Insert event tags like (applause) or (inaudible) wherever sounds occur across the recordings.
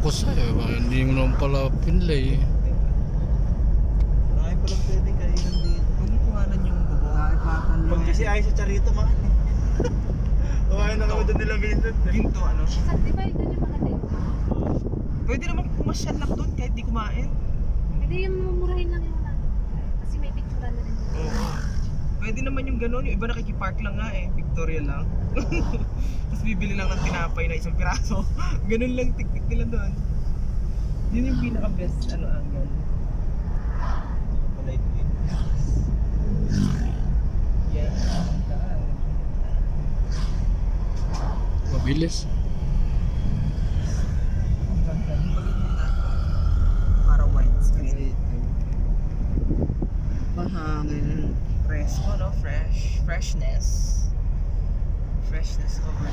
ko sa'yo. Baka Hindi mo naman pala pinlay. Marami palang pwedeng kainan dito. Huwag mo kuhanan yung bubong. Pag kasi ayaw sa Charito, eh. (laughs) Kumain na kami doon nila minsan. Ginto ano. Sa diba ito yung mga dito? Pwede naman pumasyal lang doon kahit di kumain. Hindi yung mumurahin lang yung ano. Kasi may picture na rin. Oo. Pwede naman yung gano'n. Yung iba nakikipark lang nga eh. Victoria lang. (laughs) Tapos bibili lang ng tinapay na isang piraso. (laughs) Ganun lang tiktik nila doon. Yun yung pinaka-best ano angle. Ito yun. Yeah. Mabilis. Para white screen. Mahangin. Fresco, no? Fresh. Freshness. Freshness over.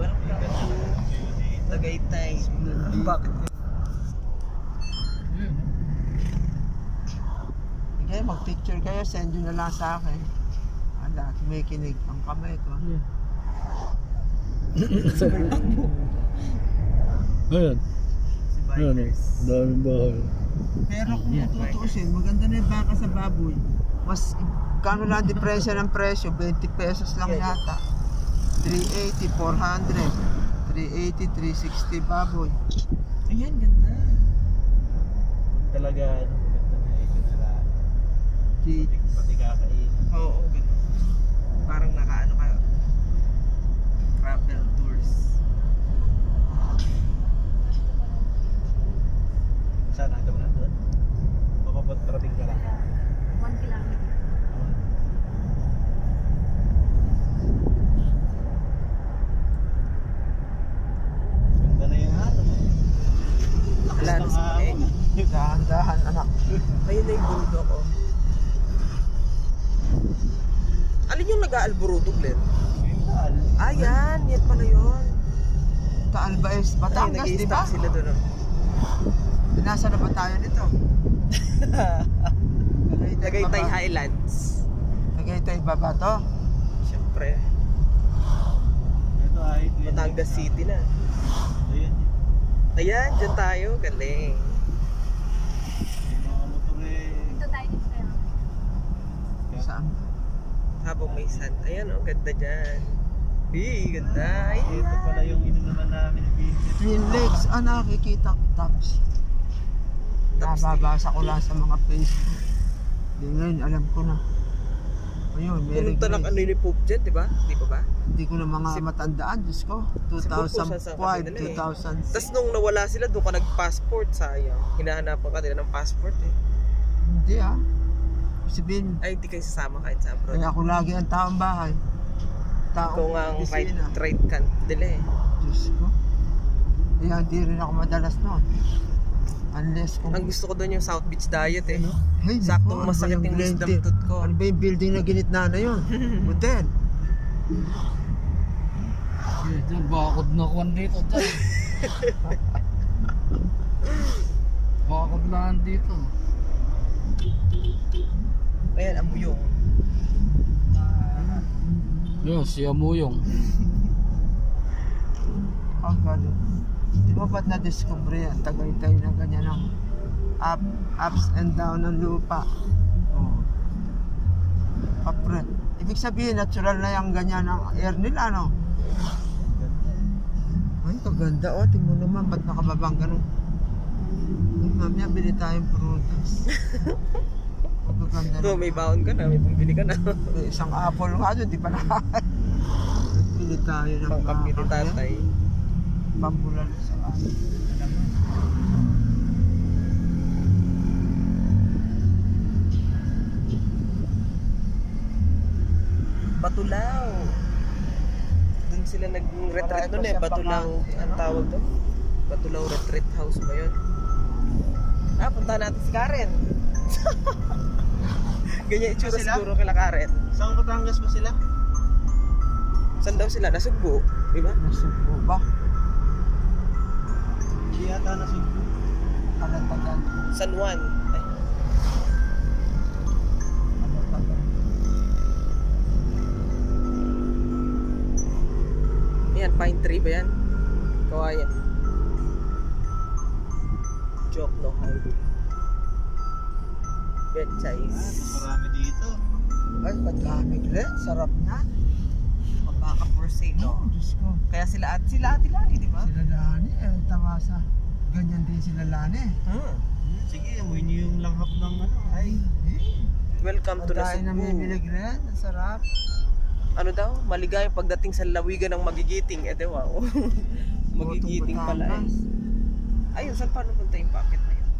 Welcome to Tagaytay. Bakit? Sige, mag-picture kayo, send nyo na lang sa akin. Ala, tumikinig ang kamay ko. (laughs) Ayan. Si Ayan. Daming bahay. Pero kung Yeah, tutuusin, maganda na yung baka sa baboy. Mas, kano lang diferensya ng presyo? 20 pesos lang yata. 380, 400. 380, 360 baboy. Ayan, ganda. Talaga, ano, maganda na ikot sila. Di- Pati kakain. Oo, ganda. Parang nakaano ka. Travel tours. Saan hanggang na doon? Papapatrating ka lang. One kilometer. Ganda na yung hato. Wala na sa eh. Dahan-dahan, anak. Ayun na yung burudo ko. Alin yung nag-aalburudo, Glenn? Ah, yan. Yan pala yun. Taalbaes, Ay, Batangas, di ba? nag-i-stop sila doon. oh. Nasa na ba tayo nito? (laughs) Tagaytay. Highlands. Tagaytay baba to? Siyempre. Ito ay. Batangas City na. Ayun. Ayan, dyan tayo. Galing. Yung mga motor eh. Dito tayo dito tayo. Saan? Habang may sun. Ayan, oh, ganda dyan. Hey, ganda. Ay, Ito pala yung ino naman namin. Twin Lakes, ah, nakikita ko. Tapos, nababasa ko lang sa mga Facebook. Di ngayon, alam ko na. Ayun, Mary Pumunta ng ano ni Pope dyan, di ba? Di ba ba? Hindi ko na mga Si- matandaan, Diyos ko. Si Pope po siya sa 2005, kanila eh. 2006. Tapos nung nawala sila, doon ka nag-passport, sayang. Hinahanapan ka nila ng passport eh. Hindi ah. Sabihin, Ay, hindi kayo sasama kahit sa abroad. kaya ako lagi ang taong bahay. Taong Ikaw nga ang right, right can nila eh. Diyos ko. Kaya hindi rin ako madalas noon. Unless kung... Ang gusto ko doon yung South Beach diet eh. Ay, Saktong naku, ano masakit yung wisdom tooth ko. Ano ba yung building na ginitna na yun? (laughs) Hotel. Eh, dyan, bakod na kuwan dito. Dyan. (laughs) bakod lang dito. Ayan, ang buyong. Yun, si Amuyong. (laughs) Ang gano'n. Di ba ba't na-discover yan? Tagaytay na ganyan ng up, ups and down ng lupa. Oh. Kapre. Ibig sabihin, natural na yung ganyan ang air nila, no? Ay, kaganda. Oh, tingnan mo naman, ba't nakababang ganun? Ay, mamaya, bili tayong prutas. (laughs) Ito, naman. may baon ka na, may pambili ka na. May isang apple nga doon, di pa na. Bili tayo ng Pangkampi ni tatay. Pambulalo sa akin. Batulaw. Doon sila nag-retreat pa eh. Batulaw, ang ano? tawag doon? Batulaw Retreat House ba yun? Ah, punta natin si Karen. (laughs) (laughs) Ganyan itsura Sila? siguro kila Karen. Saan Batangas ba sila? Saan daw sila? Nasugbo, di ba? Nasubo ba? Hindi yata na Cebu. Kalatagan. San Juan. Ay, yan, pine tree ba yan? Kawayan. Joke no highway. Betchay. Marami dito. Ay, madami rin. Sarap na. Baka for sale, No, no? Diyos ko. Kaya sila at sila ati Lani, di ba? Sila Lani, eh, tamasa. Ganyan din sila Lani. Hmm. Sige, amoy niyo yung langhap ng ano. Ay, Eh, Welcome to ang dahil namimilig rin. Ang sarap. Ano daw? Maligayang pagdating sa lawigan ng magigiting. Eh, di wow. (laughs) magigiting pala eh. Ayun, saan paano punta yung packet na yun?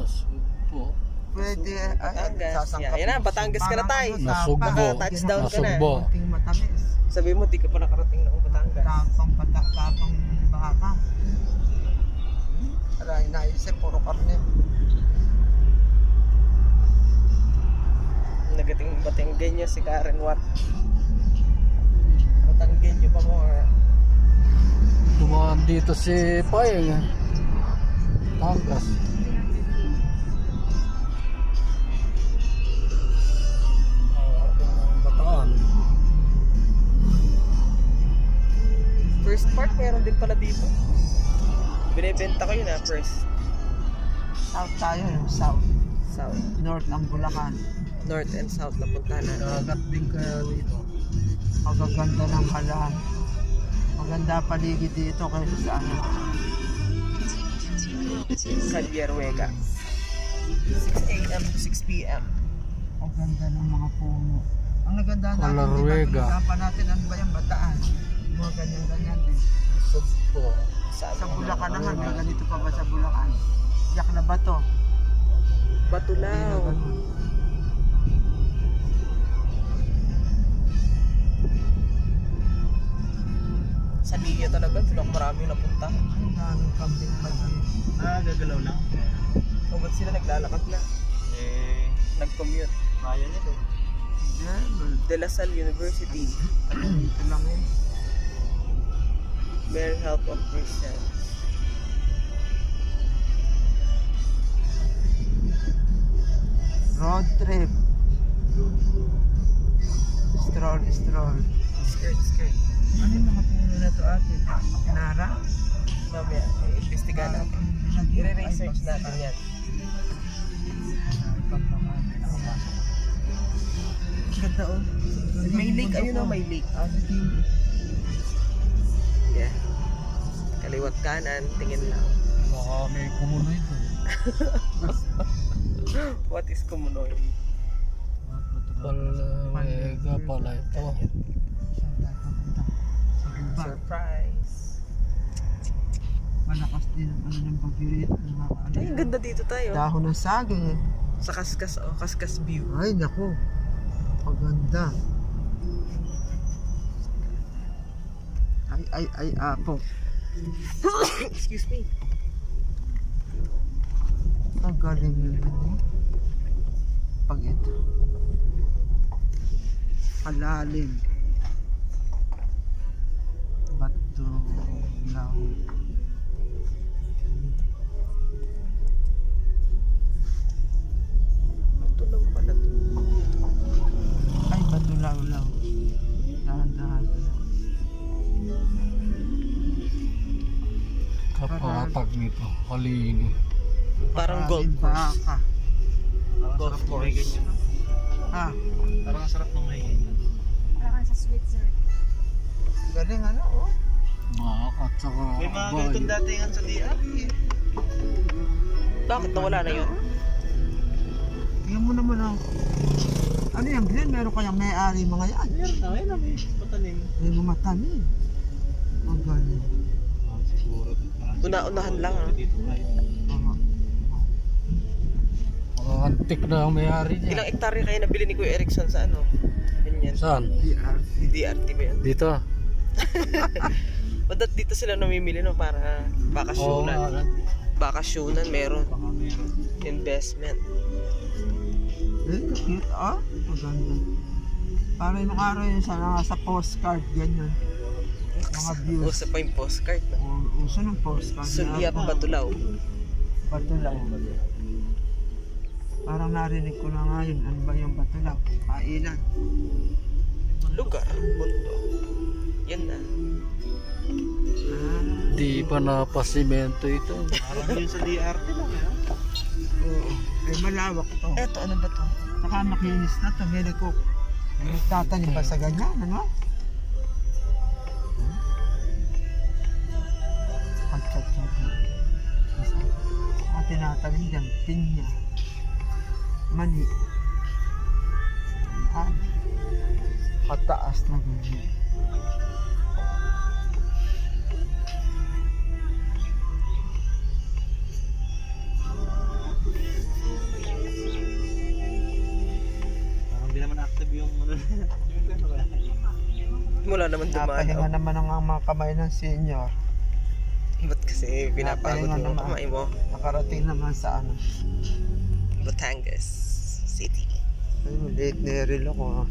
Nasugbo. Pwede, ay, Batangas. sasangkapin. Yan na, Batangas ka na, Parang tay. ano, Nasugbo. Touchdown ka na. Nasugbo. Matamis. Sabi mo, di ka pa nakarating ng Batangas. Tapang pata, tapang baka. Aray, naisip, puro karne. Nagating Batanggenyo si Karen Watt. Batanggenyo pa mo. ah. Dumaan dito si Payeng. eh. Tangas. First part, meron din pala dito. Binibenta ko yun ah, first. South tayo, no? South. South. North ang Bulacan. North and South na punta na. Dagat din kaya dito. Magaganda ng halaan. Maganda paligid dito kaysa sa ano. Calieruega. 6 a.m. to 6 p.m. Ang ganda ng mga puno. Ang naganda natin, Calaruega. pag-usapan natin ano ba yung bataan? Mga ganyan-ganyan din. Nasugbo. Saan? Sa Bulacan naman, may ganito pa ba sa Bulacan? Yak na ba to? Batulaw. Sa Liya talaga, ako marami napunta. Ang daming kambing pa ah, gagalaw lang. O ba't sila naglalakad na? Eh, Nag-commute. kaya nito. Yan, De La Salle University. dito lang eh. Mere Help of Christians. Road trip. Stroll, stroll. Skirt, skirt. Ano yung mga puno na to ate? Kinara? Mamaya, i-imbestigahan natin. I-research natin yan. Ganda oh. May lake, ayun oh, may lake. Yeah. Kaliwat kanan, tingin lang. Baka may kumunoy doon. (laughs) What is Kumunoy? Palwega pala ito. Surprise! Malakas din ang ano ng mga ano. Ay, ang ganda dito tayo. Dahon ng saging eh. Sa Kaskas, oh, Kaskas view. Ay, naku. Paganda. Ay, ay, ay, apo. Excuse me. Ang galing eh. Pag ito. Palalim. Bato. Law. Matulaw pala to. Ay, bato law law. Kapatag nito. Kalini. Parang golf course. Baka. Parang Golf sarap ng course. ganyan. Ah, Parang ang sarap ng ganyan. Parang sa Switzerland. galing ano oh. Makat saka May mga ganitong datingan sa DR. Bakit nawala na yun? Tingnan mo naman ang ano yung green, meron kayang may-ari mga yan. Meron na, ayun na, may patanim. May mga tanim. Ang galing. Ah, Una-unahan lang ah. Mga antik na ang may-ari niya. Ilang ektarya kayo nabili ni Kuya Erickson sa ano? Ganyan. Saan? DR. Di DRT ba yun? Dito. (laughs) Ba't dito sila namimili no para Oo bakasyonan? nga. Bakasyonan meron. Baka meron. Investment. Eh, cute ah. Maganda. Para yung araw yun sa, sa postcard, ganyan. Mga views. Usa pa yung postcard. O, uso ng postcard. Sulyap Batulaw. bato lang. Parang narinig ko na nga yun. Ano ba yung bato lang? Kainan. Lugar. Mundo. Yan na. Ah, Hindi pa napasimento ito. Parang yun sa DRT lang eh. Oo. Ay malawak to. Eto, ano ba to? Saka makinis na to. Ko. Nagtatanim pa sa ganyan, ano? Pagkat-kat. Ang tinatanim dyan, pinya. Mani. Yan. Kataas na ganyan. Parang di naman active yung ano. Wala naman Napahinga dumanaw. naman ang mga kamay ng senior. Ba't kasi pinapagod mo naman. kamay mo? Nakarating naman sa ano. Batangas City. Ay, maliit na reel ako ah.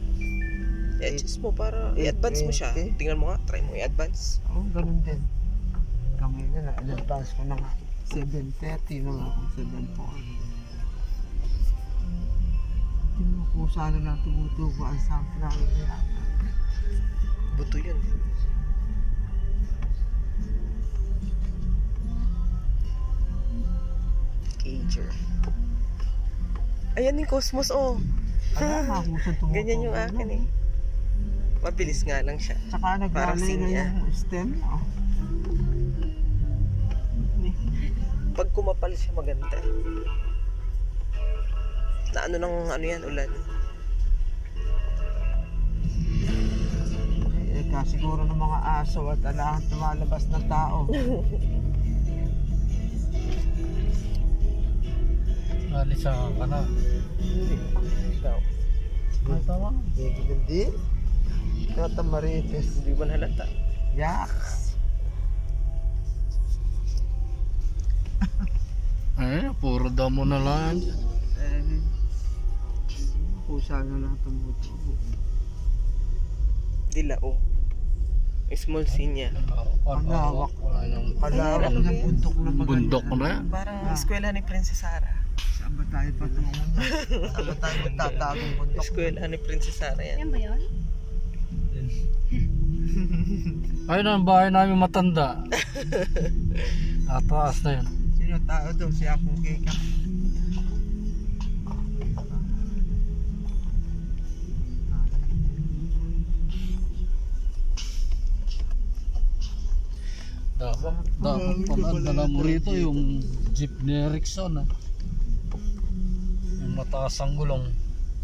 I-adjust mo para i-advance mo siya. Tingnan mo nga, try mo i-advance. Oo, ganun din. Kami na na, in-advance ko na nga. 7.30 na nga ako, 7 po. Hindi mo kung saan na tumutubo ang sunflower niya. Buto yun. Cager. Ayan yung Cosmos, oh. (laughs) Tumutubo. Ganyan yung akin eh. Mabilis nga lang siya. Tsaka naglalay na yung stem. Oh. Pag kumapal siya maganda. Na ano ng ano yan, ulan. Eh, ka siguro ng mga aso at alahan tumalabas ng tao. (laughs) Alisa ka na. Hindi. Ikaw. Ay, tama. Hindi. Hindi. Tata Marites. Hindi mo halata. Yaks. (laughs) Eh, puro damo na lang. Eh, kusa na lang tumutubo. Dila, oh. Small scene niya. Ang lawak. Wala nang Kalawak ano ng bundok na bundok na. Parang eskwela ni Princess Sarah. Saan ba tayo patungo na? Saan ba tayo magtatagong bundok? Eskwela ni Princess Sarah yan. Yan ba yun? (laughs) Ayun ang bahay namin matanda. (laughs) Ataas na yun. Sino tao doon? Si Akong Kika. Dapat, dapat pala dala mo rito yung jeep ni Erickson. Ah. Mataas ang gulong.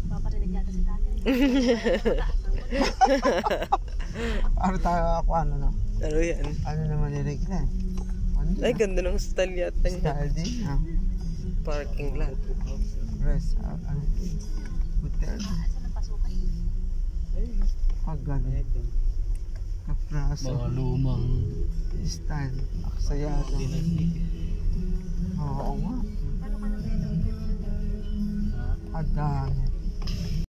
Paparinig yata si tatay. (laughs) Ano tayo ako ano no? Ano yan? Ano naman nilig na? Ano Ay, na? ganda ng style yata niya. Style din ha? Parking lot. Rest, ah, ano? Hotel. Saan ang pasukan? Pag ganun. Kapraso. Mga lumang Style. Aksayado. Oo nga. Ang.